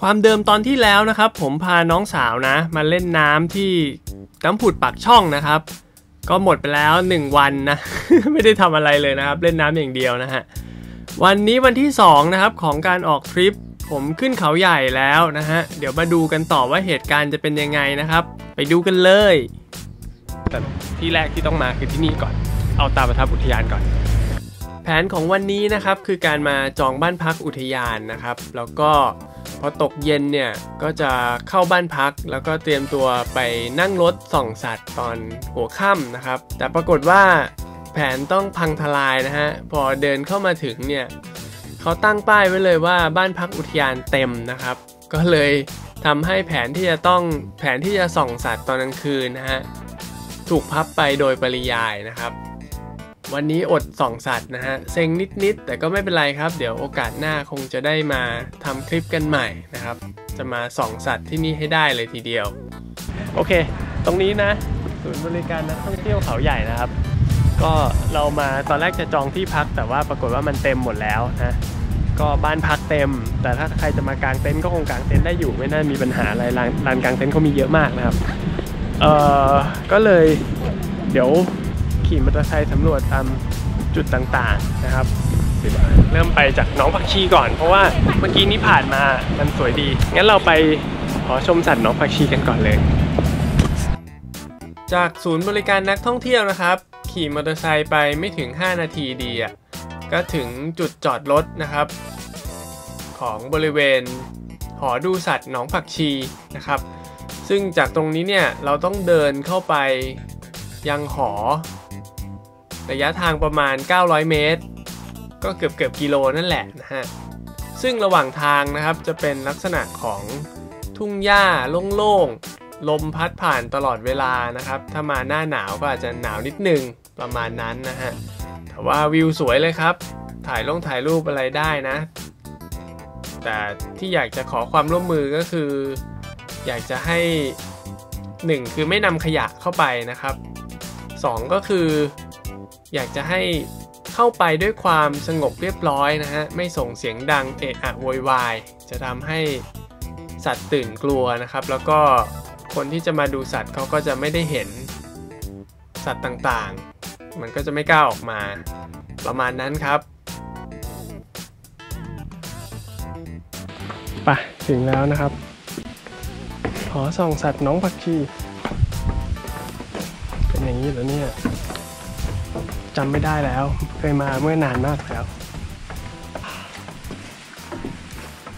ความเดิมตอนที่แล้วนะครับ ผมพาน้องสาวนะ มาเล่นน้ำที่น้ำผุดปากช่องนะครับ ก็หมดไปแล้ว 1 วันนะ ไม่ได้ทำอะไรเลยนะครับ เล่นน้ำอย่างเดียวนะฮะวันนี้วันที่ 2 นะครับ ของการออกทริป ผมขึ้นเขาใหญ่แล้วนะฮะเดี๋ยวมาดูกันต่อว่าเหตุการณ์จะเป็นยังไงนะครับ ไปดูกันเลยแต่ที่แรกที่ต้องมาคือที่นี่ก่อน เอาตาประทับอุทยานก่อน แผนของวันนี้นะครับคือการมาจองบ้านพักอุทยานนะครับ แล้วก็ พอตกเย็นเนี่ยก็จะเข้าบ้านพัก แล้วก็เตรียมตัวไปนั่งรถส่องสัตว์ตอนหัวค่ำนะครับ แต่ปรากฏว่าแผนต้องพังทลายนะฮะ พอเดินเข้ามาถึงเนี่ยเขาตั้งป้ายไว้เลยว่าบ้านพักอุทยานเต็มนะครับ ก็เลยทำให้แผนที่จะต้องแผนที่จะส่องสัตว์ตอนกลางคืนนะฮะถูกพับไปโดยปริยายนะครับ วันนี้อดส่องสัตว์นะฮะเซ็งนิดๆแต่ก็ไม่เป็นไรครับ เดี๋ยวโอกาสหน้าคงจะได้มาทำคลิปกันใหม่นะครับ จะมาส่องสัตว์ที่นี่ให้ได้เลยทีเดียว โอเค ตรงนี้นะศูนย์บริการนักท่องเที่ยวเขาใหญ่นะครับ ก็เรามาตอนแรกจะจองที่พัก แต่ว่าปรากฏว่ามันเต็มหมดแล้วนะก็บ้านพักเต็ม แต่ถ้าใครจะมากางเต็นท์ก็คงกางเต็นท์ได้อยู่ไม่น่ามีปัญหาอะไรลานลานกางเต็นท์เขามีเยอะมากนะครับเออก็เลยเดี๋ยว ขี่มอเตอร์ไซค์สำรวจตามจุดต่างๆนะครับ เริ่มไปจากหน้องผักชีก่อน เพราะว่าเมื่อกี้นี้ผ่านมามันสวยดี งั้นเราไปขอชมสัตว์หน้องผักชีกันก่อนเลย จากศูนย์บริการนักท่องเที่ยวนะครับ ขี่มอเตอร์ไซค์ไปไม่ถึง 5 นาทีดีอะก็ถึงจุดจอดรถนะครับ ของบริเวณหอดูสัตว์หนองผักชีนะครับ ซึ่งจากตรงนี้เนี่ยเราต้องเดินเข้าไปยังหอ ระยะทางประมาณ 900 เมตร ก็เกือบเกือบกิโลนั่นแหละนะฮะ ซึ่งระหว่างทางนะครับจะเป็นลักษณะของทุ่งหญ้าโล่งๆ ลมพัดผ่านตลอดเวลานะครับ ถ้ามาหน้าหนาวก็อาจจะหนาวนิดนึงประมาณนั้นนะฮะ แต่ว่าวิวสวยเลยครับ ถ่ายลงถ่ายรูปอะไรได้นะ แต่ที่อยากจะขอความร่วมมือก็คือ อยากจะให้1คือไม่นำขยะเข้าไปนะครับ2ก็คือ อยากจะให้เข้าไปด้วยความสงบเรียบร้อยนะฮะ ไม่ส่งเสียงดังเอะอะโวยวาย จะทำให้สัตว์ตื่นกลัวนะครับ แล้วก็คนที่จะมาดูสัตว์เขาก็จะไม่ได้เห็นสัตว์ต่างๆ มันก็จะไม่กล้าออกมา ประมาณนั้นครับไปถึงแล้วนะครับ ขอส่องสัตว์น้องผักชี เป็นอย่างนี้เหรอเนี่ย จำไม่ได้แล้ว เคยมาเมื่อนานมากแล้ว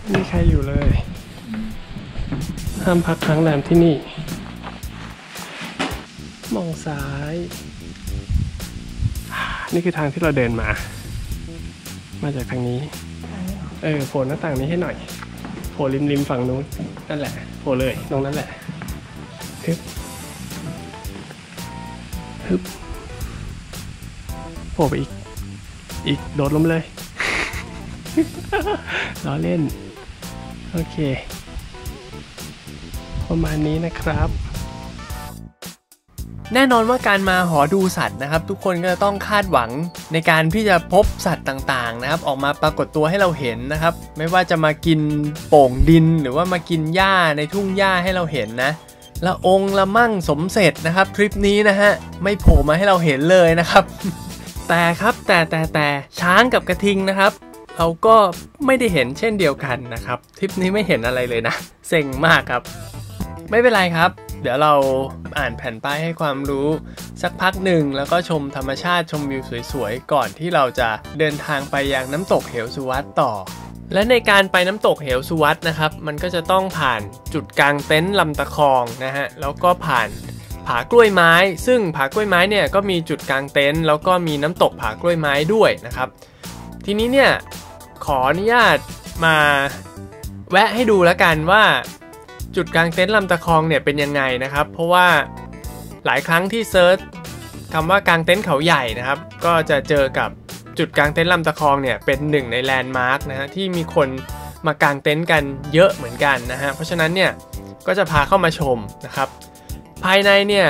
ไม่มีใครอยู่เลย ห้ามพักค้างแรมที่นี่ มองซ้าย นี่คือทางที่เราเดินมา มาจากทางนี้ เออโผล่หน้าต่างนี้ให้หน่อยโผล่ริมริมฝั่งนู้นนั่นแหละโผล่เลยตรงนั้นแหละฮึบฮึบ ผล่ไปอีก อีกโดดลงมาเลย ล้อเล่น โอเค ประมาณนี้นะครับแน่นอนว่าการมาหอดูสัตว์นะครับ ทุกคนก็จะต้องคาดหวังในการที่จะพบสัตว์ต่างๆนะครับ ออกมาปรากฏตัวให้เราเห็นนะครับ ไม่ว่าจะมากินโป่งดินหรือว่ามากินหญ้าในทุ่งหญ้าให้เราเห็นนะละองค์ละมั่งสมเสร็จนะครับทริปนี้นะฮะไม่โผล่มาให้เราเห็นเลยนะครับ แต่ครับแต่แต่แต่ช้างกับกระทิงนะครับ เราก็ไม่ได้เห็นเช่นเดียวกันนะครับทริปนี้ไม่เห็นอะไรเลยนะเซ็งมากครับ ไม่เป็นไรครับเดี๋ยวเราอ่านแผ่นป้ายให้ความรู้สักพักหนึ่งแล้วก็ชมธรรมชาติชมวิวสวยๆ ก่อนที่เราจะเดินทางไปยังน้ำตกเหวสุวัตต่อ และในการไปน้ำตกเหวสุวัตนะครับ มันก็จะต้องผ่านจุดกลางเต็นท์ลำตะคองนะฮะแล้วก็ผ่าน ผากล้วยไม้ ซึ่งผากล้วยไม้เนี่ยก็มีจุดกลางเต็นท์แล้วก็มีน้ำตกผากล้วยไม้ด้วยนะครับ ทีนี้เนี่ยขออนุญาตมาแวะให้ดูแล้วกันว่าจุดกางเต็นท์ลำตะคองเนี่ยเป็นยังไงนะครับ เพราะว่าหลายครั้งที่ search คำว่ากางเต็นท์เขาใหญ่นะครับ ก็จะเจอกับจุดกางเต็นท์ลำตะคองเนี่ยเป็นหนึ่งใน landmark นะฮะที่มีคนมากางเต็นท์กันเยอะเหมือนกันนะฮะเพราะฉะนั้นเนี่ยก็จะพาเข้ามาชมนะครับ ภายในเนี่ย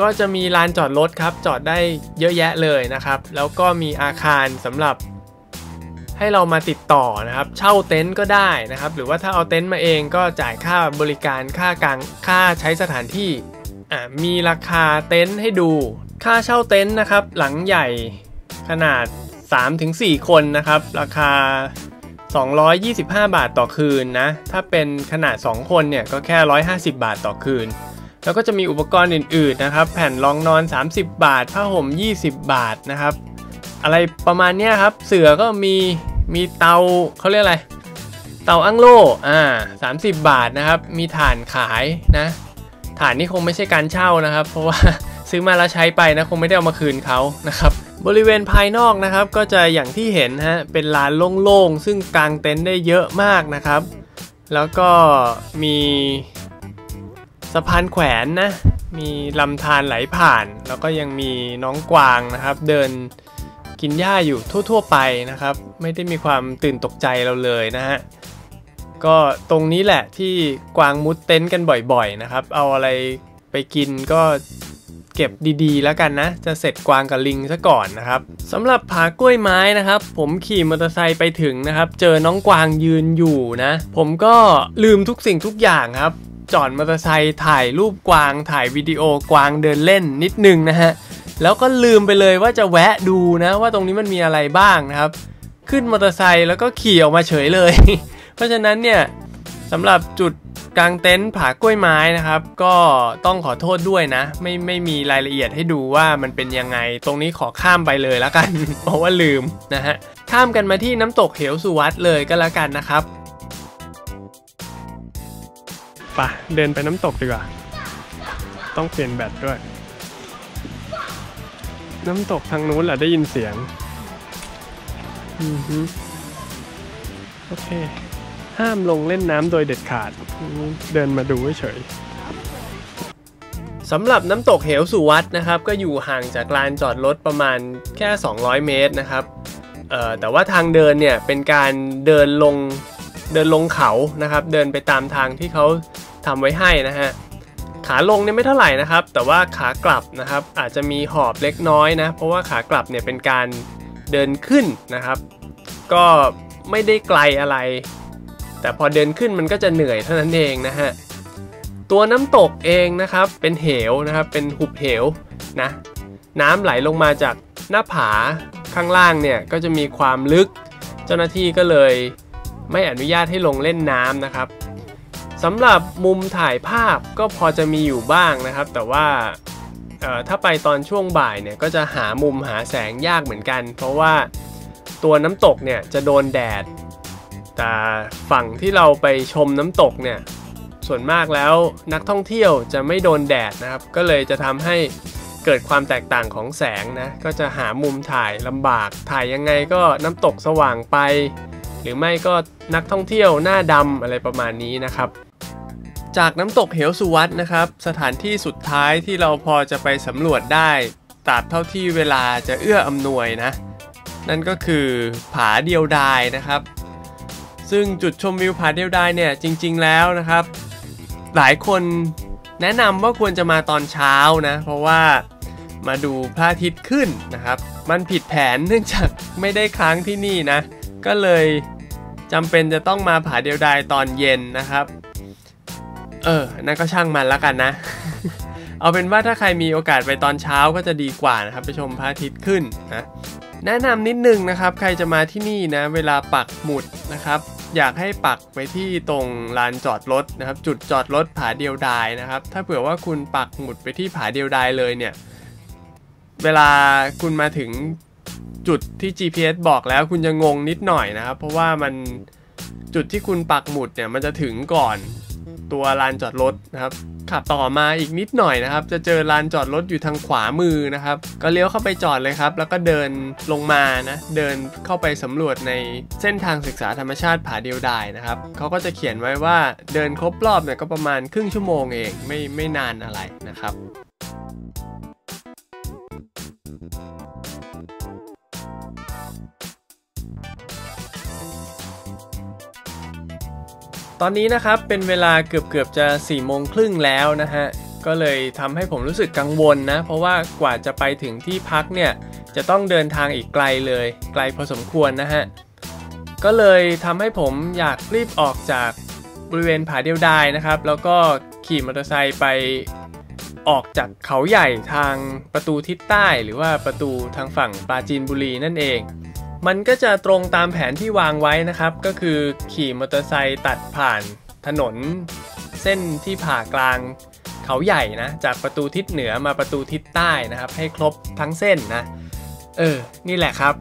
ก็จะมีลานจอดรถครับ จอดได้เยอะแยะเลยนะครับ แล้วก็มีอาคารสำหรับ ให้เรามาติดต่อนะครับ เช่าเต็นท์ก็ได้นะครับ หรือว่าถ้าเอาเต็นท์มาเองก็จ่ายค่าบริการค่ากลางค่าใช้สถานที่มีราคาเต็นท์ให้ดู ค่าเช่าเต็นท์นะครับ หลังใหญ่ขนาด 3-4 คนนะครับ ราคา 225 บาทต่อคืนนะ ถ้าเป็นขนาด 2 คนเนี่ยก็แค่ 150 บาทต่อคืน แล้วก็จะมีอุปกรณ์อื่นๆนะครับ แผ่นรองนอน 30 บาท ผ้าห่ม 20 บาทนะครับ อะไรประมาณนี้ครับ เสือก็มี มีเตาเขาเรียกอะไร เตาอั้งโล่อ่า30บาทนะครับ มีถ่านขายนะ ถ่านนี่คงไม่ใช่การเช่านะครับ เพราะว่าซื้อมาแล้วใช้ไปนะ คงไม่ได้เอามาคืนเขานะครับบริเวณภายนอกนะครับก็จะอย่างที่เห็นฮะเป็นลานโล่งๆ ซึ่งกางเต็นท์ได้เยอะมากนะครับ แล้วก็มี สะพานแขวนนะ มีลำธารไหลผ่าน แล้วก็ยังมีน้องกวางนะครับ เดินกินหญ้าอยู่ทั่ว ๆ ไปนะครับ ไม่ได้มีความตื่นตกใจเราเลยนะฮะก็ตรงนี้แหละที่กวางมุดเต็นท์กันบ่อยๆนะครับ เอาอะไรไปกินก็เก็บดีๆ แล้วกันนะ จะเสร็จกวางกับลิงซะก่อนนะครับสำหรับผากล้วยไม้นะครับ ผมขี่มอเตอร์ไซค์ไปถึงนะครับ เจอน้องกวางยืนอยู่นะ ผมก็ลืมทุกสิ่งทุกอย่างครับ จอดมอเตอร์ไซค์ถ่ายรูปกวาง ถ่ายวิดีโอกวางเดินเล่นนิดนึงนะฮะ แล้วก็ลืมไปเลยว่าจะแวะดูนะว่าตรงนี้มันมีอะไรบ้างนะครับ ขึ้นมอเตอร์ไซค์แล้วก็ขี่ออกมาเฉยเลย เพราะฉะนั้นเนี่ยสำหรับจุดกลางเต็นท์ผากล้วยไม้นะครับ ก็ต้องขอโทษด้วยนะ ไม่ไม่มีรายละเอียดให้ดูว่ามันเป็นยังไง ตรงนี้ขอข้ามไปเลยแล้วกัน เพราะว่าลืมนะฮะข้ามกันมาที่น้ำตกเหวสุวัตเลยก็แล้วกันนะครับ ปะเดินไปน้ำตกดีกว่า ต้องเปลี่ยนแบตด้วย น้ำตกทางนู้นแหละได้ยินเสียง อือฮึโอเค ห้ามลงเล่นน้ำโดยเด็ดขาด เดินมาดูเฉยสำหรับน้ำตกเหวสุวัตนะครับ ก็อยู่ห่างจากลานจอดรถประมาณแค่ 200 เมตรนะครับแต่ว่าทางเดินเนี่ยเป็นการเดินลงเดินลงเขานะครับ เดินไปตามทางที่เขา ทำไว้ให้นะฮะขาลงเนี่ยไม่เท่าไหร่นะครับ แต่ว่าขากลับนะครับอาจจะมีหอบเล็กน้อยนะ เพราะว่าขากลับเนี่ยเป็นการเดินขึ้นนะครับ ก็ไม่ได้ไกลอะไร แต่พอเดินขึ้นมันก็จะเหนื่อยเท่านั้นเองนะฮะตัวน้ำตกเองนะครับเป็นเหวนะครับเป็นหุบเหวนะน้ำไหลลงมาจากหน้าผาข้างล่างเนี่ยก็จะมีความลึก เจ้าหน้าที่ก็เลยไม่อนุญาตให้ลงเล่นน้ำนะครับ สำหรับมุมถ่ายภาพก็พอจะมีอยู่บ้างนะครับ แต่ว่าถ้าไปตอนช่วงบ่ายเนี่ยก็จะหามุมหาแสงยากเหมือนกัน เพราะว่าตัวน้ำตกเนี่ยจะโดนแดด แต่ฝั่งที่เราไปชมน้ำตกเนี่ยส่วนมากแล้วนักท่องเที่ยวจะไม่โดนแดดนะครับ ก็เลยจะทำให้เกิดความแตกต่างของแสงนะ ก็จะหามุมถ่ายลำบาก ถ่ายยังไงก็น้ำตกสว่างไป หรือไม่ก็นักท่องเที่ยวหน้าดำอะไรประมาณนี้นะครับ จากน้ำตกเหวสุวัตนะครับ สถานที่สุดท้ายที่เราพอจะไปสำรวจได้ตราบเท่าที่เวลาจะเอื้ออำนวยนะ นั่นก็คือผาเดียวดายนะครับ ซึ่งจุดชมวิวผาเดียวดายเนี่ยจริง ๆแล้วนะครับ หลายคนแนะนำว่าควรจะมาตอนเช้านะ เพราะว่ามาดูพระอาทิตย์ขึ้นนะครับ มันผิดแผนเนื่องจากไม่ได้ค้างที่นี่นะ ก็เลยจำเป็นจะต้องมาผาเดียวดายตอนเย็นนะครับ เออ นั่นก็ช่างมันแล้วกันนะ เอาเป็นว่าถ้าใครมีโอกาสไปตอนเช้าก็จะดีกว่านะครับ ไปชมพระอาทิตย์ขึ้นนะ แนะนำนิดนึงนะครับ ใครจะมาที่นี่นะ เวลาปักหมุดนะครับ อยากให้ปักไปที่ตรงลานจอดรถนะครับ จุดจอดรถผาเดียวดายนะครับ ถ้าเผื่อว่าคุณปักหมุดไปที่ผาเดียวดายเลยเนี่ย เวลาคุณมาถึงจุดที่ GPS บอกแล้วคุณจะงงนิดหน่อยนะครับ เพราะว่ามันจุดที่คุณปักหมุดเนี่ยมันจะถึงก่อน ตัวลานจอดรถนะครับขับต่อมาอีกนิดหน่อยนะครับ จะเจอลานจอดรถอยู่ทางขวามือนะครับ ก็เลี้ยวเข้าไปจอดเลยครับ แล้วก็เดินลงมานะ เดินเข้าไปสำรวจในเส้นทางศึกษาธรรมชาติผาเดียวดายนะครับเขาก็จะเขียนไว้ว่าเดินครบรอบเนี่ยก็ประมาณครึ่งชั่วโมงเองไม่ไม่นานอะไรนะครับ ตอนนี้นะครับเป็นเวลาเกือบเกือบจะ4ี่โมงครึ่งแล้วนะฮะก็เลยทำให้ผมรู้สึกกังวลนะ เพราะว่ากว่าจะไปถึงที่พักเนี่ยจะต้องเดินทางอีกไกลเลย ไกลพอสมควรนะฮะก็เลยทำให้ผมอยากรีบออกจากบริเวณผาเดียวดายนะครับ แล้วก็ขี่มอเตอร์ไซค์ไปออกจากเขาใหญ่ทางประตูทิศใต้ หรือว่าประตูทางฝั่งปราจีนบุรีนั่นเอง มันก็จะตรงตามแผนที่วางไว้นะครับ ก็คือขี่มอเตอร์ไซค์ตัดผ่านถนน เส้นที่ผ่ากลางเขาใหญ่นะ จากประตูทิศเหนือมาประตูทิศใต้นะครับ ให้ครบทั้งเส้นนะ เออ นี่แหละครับ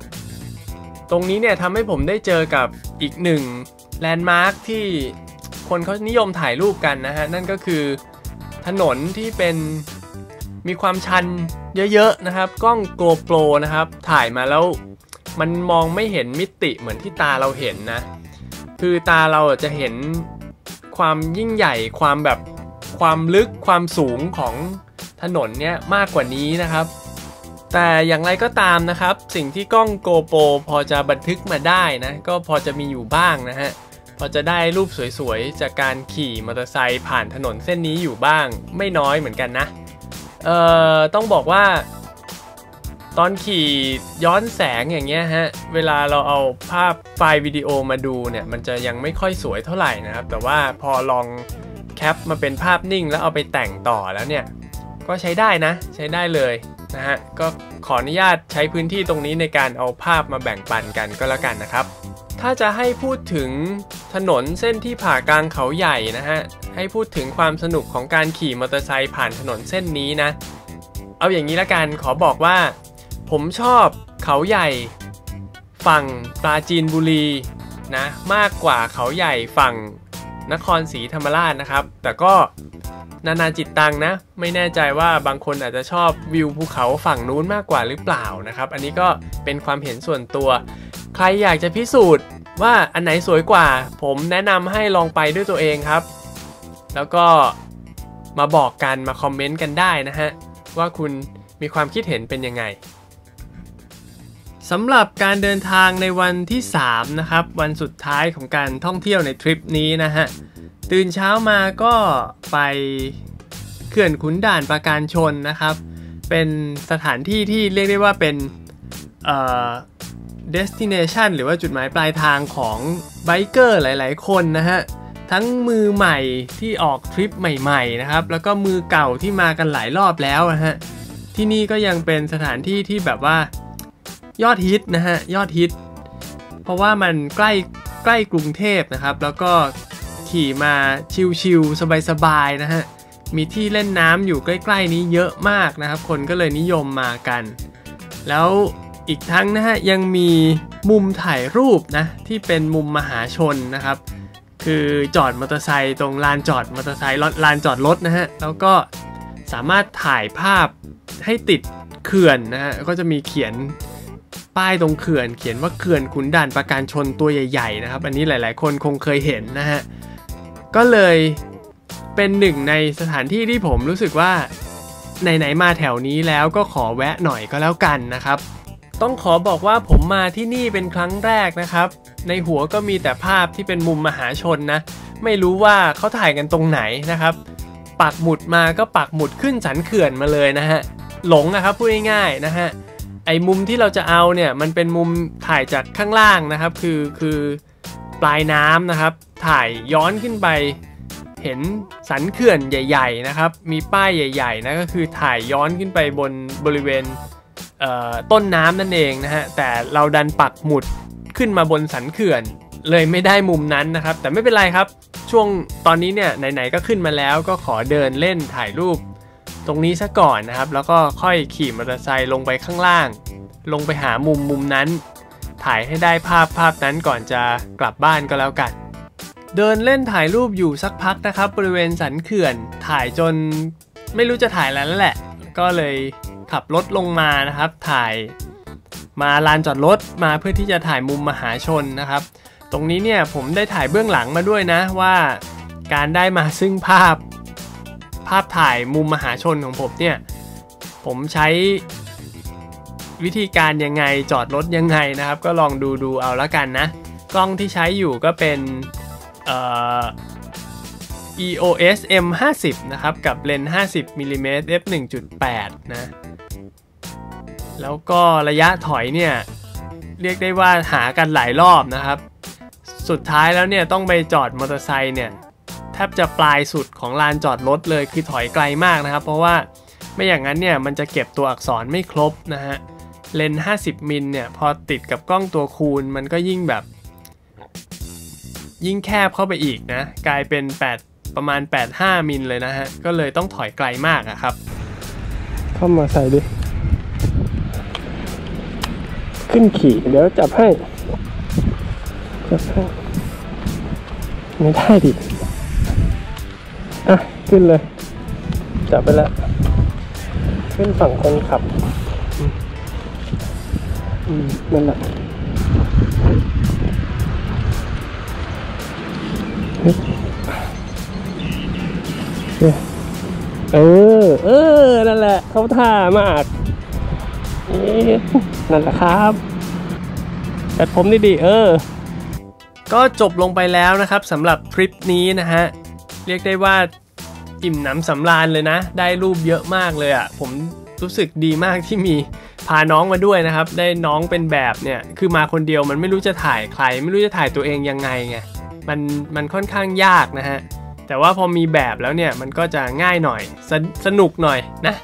ตรงนี้เนี่ยทำให้ผมได้เจอกับอีกหนึ่งแลนด์มาร์คที่คนเขานิยมถ่ายรูปกันนะฮะ นั่นก็คือถนนที่เป็นมีความชันเยอะๆนะครับ กล้องโกลโปรนะครับ ถ่ายมาแล้ว มันมองไม่เห็นมิติเหมือนที่ตาเราเห็นนะ คือตาเราจะเห็นความยิ่งใหญ่ความแบบความลึกความสูงของถนนเนี่ยมากกว่านี้นะครับ แต่อย่างไรก็ตามนะครับ สิ่งที่กล้องโกโปรพอจะบันทึกมาได้นะ ก็พอจะมีอยู่บ้างนะฮะพอจะได้รูปสวยๆ จากการขี่มอเตอร์ไซค์ผ่านถนนเส้นนี้อยู่บ้าง ไม่น้อยเหมือนกันนะ เอ่อ ต้องบอกว่า ตอนขี่ย้อนแสงอย่างเงี้ยฮะ เวลาเราเอาภาพไฟล์วิดีโอมาดูเนี่ย มันจะยังไม่ค่อยสวยเท่าไหร่นะครับ แต่ว่าพอลองแคปมาเป็นภาพนิ่งแล้วเอาไปแต่งต่อแล้วเนี่ย ก็ใช้ได้นะ ใช้ได้เลยนะฮะ ก็ขออนุญาตใช้พื้นที่ตรงนี้ในการเอาภาพมาแบ่งปันกันก็แล้วกันนะครับ ถ้าจะให้พูดถึงถนนเส้นที่ผ่ากลางเขาใหญ่นะฮะ ให้พูดถึงความสนุกของการขี่มอเตอร์ไซค์ผ่านถนนเส้นนี้นะ เอาอย่างนี้ละกัน ขอบอกว่า ผมชอบเขาใหญ่ ฝั่งปราจีนบุรีนะมากกว่าเขาใหญ่ฝั่งนครศรีธรรมราชนะครับ แต่ก็นานาจิตตังนะ ไม่แน่ใจว่าบางคนอาจจะชอบวิวภูเขาฝั่งนู้นมากกว่าหรือเปล่านะครับ อันนี้ก็เป็นความเห็นส่วนตัว ใครอยากจะพิสูจน์ว่าอันไหนสวยกว่า ผมแนะนำให้ลองไปด้วยตัวเองครับ แล้วก็มาบอกกันมาคอมเมนต์กันได้นะฮะ ว่าคุณมีความคิดเห็นเป็นยังไง สำหรับการเดินทางในวันที่ 3 นะครับ วันสุดท้ายของการท่องเที่ยวในทริปนี้นะฮะ ตื่นเช้ามาก็ไปเขื่อนขุนด่านประการชนนะครับ เป็นสถานที่ที่เรียกได้ว่าเป็นเอ่อ destination หรือว่าจุดหมายปลายทางของไบเกอร์หลาย ๆ คนนะฮะ ทั้งมือใหม่ที่ออกทริปใหม่ ๆ นะครับ แล้วก็มือเก่าที่มากันหลายรอบแล้วนะฮะ ที่นี่ก็ยังเป็นสถานที่ที่แบบว่า ยอดฮิตนะฮะยอดฮิต เพราะว่ามันใกล้ใกล้กรุงเทพนะครับ แล้วก็ขี่มาชิลๆสบายๆนะฮะมีที่เล่นน้ำอยู่ใกล้ ๆ นี้เยอะมากนะครับ คนก็เลยนิยมมากัน แล้วอีกทั้งนะฮะยังมีมุมถ่ายรูปนะที่เป็นมุมมหาชนนะครับ คือจอดมอเตอร์ไซค์ตรงลานจอดมอเตอร์ไซค์ลานจอดรถนะฮะแล้วก็สามารถถ่ายภาพให้ติดเขื่อนนะฮะก็จะมีเขียน ป้ายตรงเขื่อนเขียนว่าเขื่อนขุนด่านประการชนตัวใหญ่ๆนะครับ อันนี้หลายๆ คนคงเคยเห็นนะฮะ ก็เลยเป็นหนึ่งในสถานที่ที่ผมรู้สึกว่าไหนๆมาแถวนี้แล้วก็ขอแวะหน่อยก็แล้วกันนะครับ ต้องขอบอกว่าผมมาที่นี่เป็นครั้งแรกนะครับ ในหัวก็มีแต่ภาพที่เป็นมุมมหาชนนะ ไม่รู้ว่าเขาถ่ายกันตรงไหนนะครับ ปักหมุดมาก็ปักหมุดขึ้นสันเขื่อนมาเลยนะฮะ หลงนะครับพูดง่ายๆนะฮะ ไอ้มุมที่เราจะเอาเนี่ยมันเป็นมุมถ่ายจากข้างล่างนะครับ คือคือปลายน้ำนะครับ ถ่ายย้อนขึ้นไป เห็นสันเขื่อนใหญ่ ๆนะครับ มีป้ายใหญ่ๆนะก็คือถ่ายย้อนขึ้นไปบนบริเวณต้นน้ำนั่นเองนะฮะแต่เราดันปักหมุดขึ้นมาบนสันเขื่อน เลยไม่ได้มุมนั้นนะครับ แต่ไม่เป็นไรครับช่วงตอนนี้เนี่ยไหนๆก็ขึ้นมาแล้วก็ขอเดินเล่นถ่ายรูป ตรงนี้ซะก่อนนะครับ แล้วก็ค่อยขี่มอเตอร์ไซค์ลงไปข้างล่าง ลงไปหามุมมุมนั้น ถ่ายให้ได้ภาพภาพนั้นก่อนจะกลับบ้านก็แล้วกัน เดินเล่นถ่ายรูปอยู่สักพักนะครับ บริเวณสันเขื่อนถ่ายจนไม่รู้จะถ่ายอะไรแล้วแหละ ก็เลยขับรถลงมานะครับ ถ่ายมาลานจอดรถมาเพื่อที่จะถ่ายมุมมหาชนนะครับ ตรงนี้เนี่ยผมได้ถ่ายเบื้องหลังมาด้วยนะว่า การได้มาซึ่งภาพ ภาพถ่ายมุมมหาชนของผมเนี่ย ผมใช้วิธีการยังไงจอดรถยังไงนะครับ ก็ลองดูดูเอาละกันนะ กล้องที่ใช้อยู่ก็เป็นเอ่อ EOS M50 นะครับ กับเลนส์50 mm f 1.8 นะ แล้วก็ระยะถอยเนี่ย เรียกได้ว่าหากันหลายรอบนะครับ สุดท้ายแล้วเนี่ยต้องไปจอดมอเตอร์ไซค์เนี่ย บจะปลายสุดของลานจอดรถเลยคือถอยไกลมากนะครับ เพราะว่าไม่อย่างนั้นเนี่ยมันจะเก็บตัวอักษรไม่ครบนะฮะเลน 50 มิลเนี่ยพอติดกับกล้องตัวคูณมันก็ยิ่งแบบ ยิ่งแคบเข้าไปอีกนะ กลายเป็น 8 ประมาณ 85 มิลเลยนะฮะ ก็เลยต้องถอยไกลมากอะครับ เข้ามาใส่ดิ ขึ้นขี่เดี๋ยวจับให้ จับให้ ไม่ได้ดิ อะ ขึ้นเลย จับไปแล้ว ขึ้นฝั่งคนขับ อืมนั่นแหละเออ เออ นั่นแหละ เขาท่ามากนั่นแหละครับแต่ผมดีดีๆเออ ก็จบลงไปแล้วนะครับสำหรับทริปนี้นะฮะ เรียกได้ว่าอิ่มหนำสำราญเลยนะ ได้รูปเยอะมากเลยอะ่ะ ผมรู้สึกดีมากที่มีพาน้องมาด้วยนะครับ ได้น้องเป็นแบบเนี่ย คือมาคนเดียวมันไม่รู้จะถ่ายใคร ไม่รู้จะถ่ายตัวเองยังไงไง มันมันค่อนข้างยากนะฮะ แต่ว่าพอมีแบบแล้วเนี่ยมันก็จะง่ายหน่อยสนสนุกหน่อยนะ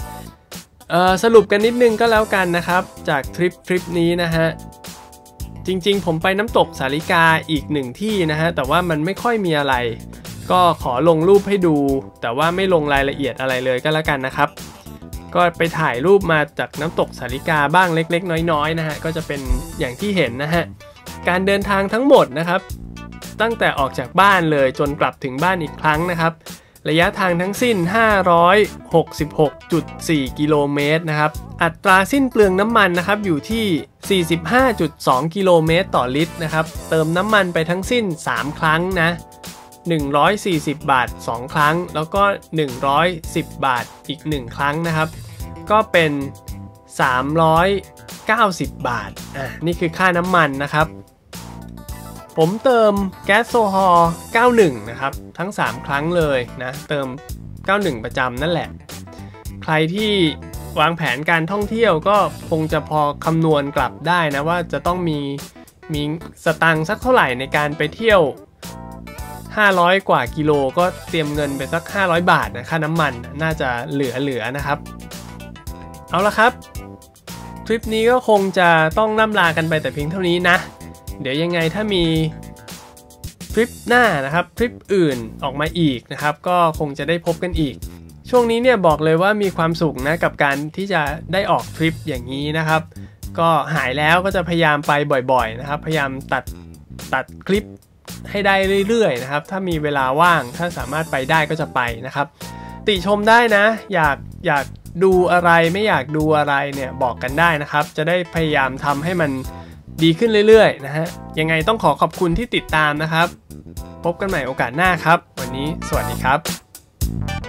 เออสรุปกันนิดนึงก็แล้วกันนะครับ จากทริปทริปนี้นะฮะจริงๆ ผมไปน้ำตกสาลิกาอีกหนึ่งที่นะฮะแต่ว่ามันไม่ค่อยมีอะไร ก็ขอลงรูปให้ดู แต่ว่าไม่ลงรายละเอียดอะไรเลยก็แล้วกันนะครับ ก็ไปถ่ายรูปมาจากน้ำตกสาลิกาบ้างเล็ก ๆ น้อยๆนะฮะก็จะเป็นอย่างที่เห็นนะฮะการเดินทางทั้งหมดนะครับ ตั้งแต่ออกจากบ้านเลยจนกลับถึงบ้านอีกครั้งนะครับ ระยะทางทั้งสิ้น 566.4 กิโลเมตรนะครับ อัตราสิ้นเปลืองน้ำมันนะครับอยู่ที่ 45.2 กิโลเมตรต่อลิตรนะครับ เติมน้ำมันไปทั้งสิ้น 3 ครั้งนะ 140 บาท 2 ครั้ง แล้วก็ 110 บาทอีก 1 ครั้งนะครับ ก็เป็น 390 บาท อะ นี่คือค่าน้ำมันนะครับ ผมเติมแก๊สโซฮอล์91 นะครับ ทั้ง 3 ครั้งเลยนะ เติม 91 ประจำนั่นแหละ ใครที่วางแผนการท่องเที่ยวก็คงจะพอคำนวณกลับได้นะว่าจะต้องมีมีสตังค์สักเท่าไหร่ในการไปเที่ยว 500 กว่ากิโลก็เตรียมเงินไปสัก 500 บาทนะค่าน้ำมันน่าจะเหลือๆนะครับ เอาละครับ ทริปนี้ก็คงจะต้องล่ำลากันไปแต่เพียงเท่านี้นะ เดี๋ยวยังไงถ้ามีทริปหน้านะครับทริปอื่นออกมาอีกนะครับ ก็คงจะได้พบกันอีก ช่วงนี้เนี่ยบอกเลยว่ามีความสุขนะกับการที่จะได้ออกทริปอย่างนี้นะครับ ก็หายแล้วก็จะพยายามไปบ่อยๆนะครับ พยายามตัดตัดคลิป ให้ได้เรื่อยๆนะครับ ถ้ามีเวลาว่างถ้าสามารถไปได้ก็จะไปนะครับ ติชมได้นะ อยากอยากดูอะไรไม่อยากดูอะไรเนี่ยบอกกันได้นะครับ จะได้พยายามทำให้มันดีขึ้นเรื่อยๆนะฮะยังไงต้องขอขอบคุณที่ติดตามนะครับ พบกันใหม่โอกาสหน้าครับ วันนี้สวัสดีครับ